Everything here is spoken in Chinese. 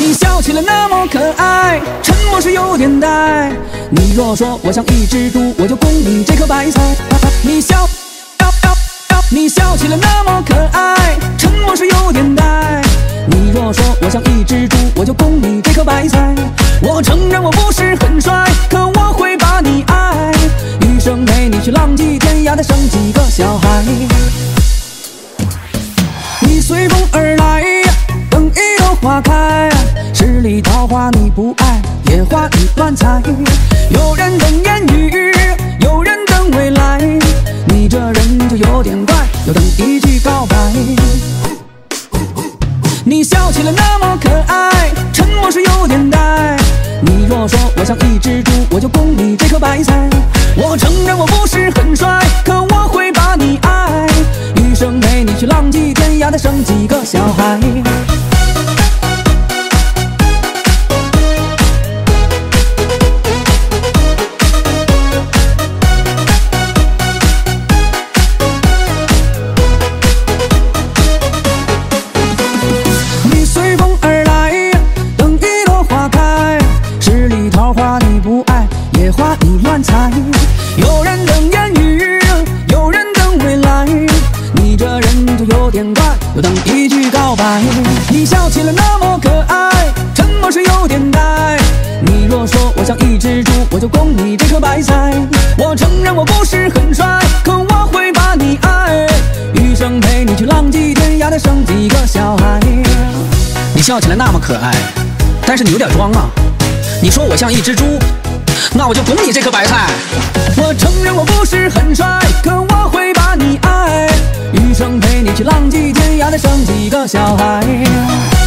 你笑起来那么可爱，沉默是有点呆。你若说我像一只猪，我就供你这颗白菜。你笑，你笑起来那么可爱，沉默是有点呆。你若说我像一只猪，我就供你这颗白菜。我承认我不是很帅，可我会把你爱，余生陪你去浪迹天涯，再生几个小孩。你随风而来，等一朵花开，里桃花你不爱，野花你乱采。有人等烟雨，有人等未来，你这人就有点怪，要等一句告白。你笑起来那么可爱，沉默时有点呆。你若说我像一只猪，我就供你这颗白菜。我承认我不是很帅，可我会把你爱，余生陪你去浪迹天涯，再生几个小孩。有人等烟雨，有人等未来，你这人就有点怪，要等一句告白。你笑起来那么可爱，沉默时有点呆。你若说我像一只猪，我就供你这颗白菜。我承认我不是很帅，可我会把你爱，余生陪你去浪迹天涯，再生几个小孩。你笑起来那么可爱，但是你有点装啊！你说我像一只猪，那我就拱你这颗白菜。我承认我不是很帅，可我会把你爱，余生陪你去浪迹天涯，再生几个小孩。